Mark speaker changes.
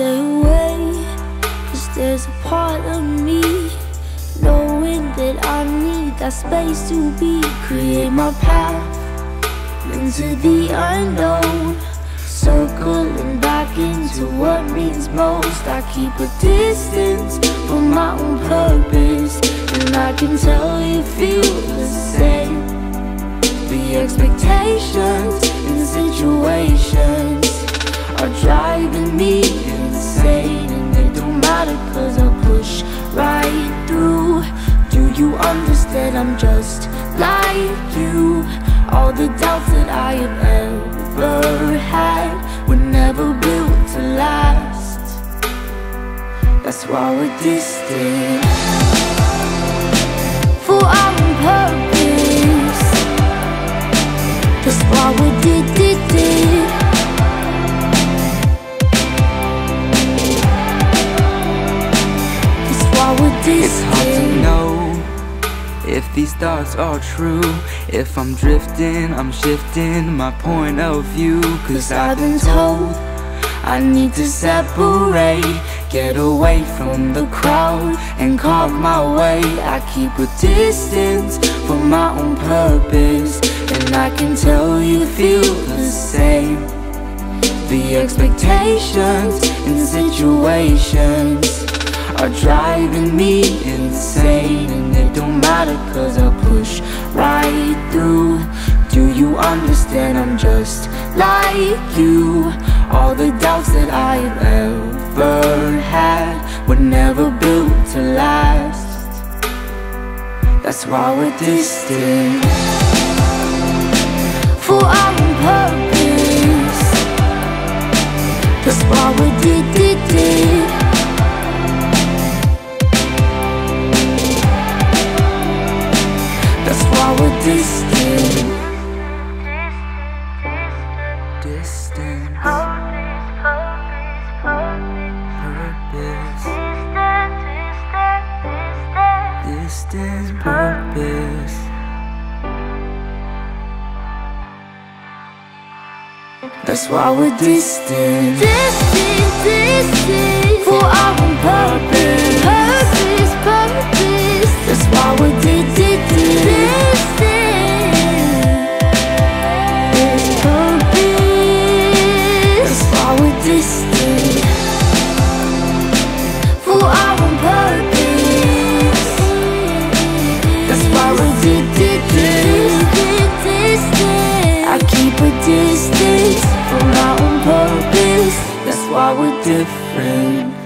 Speaker 1: stay away Cause there's a part of me Knowing that I need that space to be. Create my path into the unknown Circling back into what means most. I keep a distance from my own purpose And I can tell you feel the same. The expectations just like you. All the doubts that I have ever had Were never built to last. That's why we're distant. For our purpose. That's why we did, did, did
Speaker 2: if these thoughts are true. If I'm drifting, I'm shifting my point of view. Cause I've been told I need to separate, get away from the crowd and carve my way. I keep a distance for my own purpose, and I can tell you feel the same. The expectations and situations are driving me insane And it don't matter cause I push right through. Do you understand? I'm just like you. All the doubts that I've ever had Were never built to last. That's why we're distant. For our purpose. That's why we did, did, did Distant purpose. That's why we're distant.
Speaker 1: Distant, distant For our own Purpose,
Speaker 2: I keep a distance from my own purpose. That's why we're different.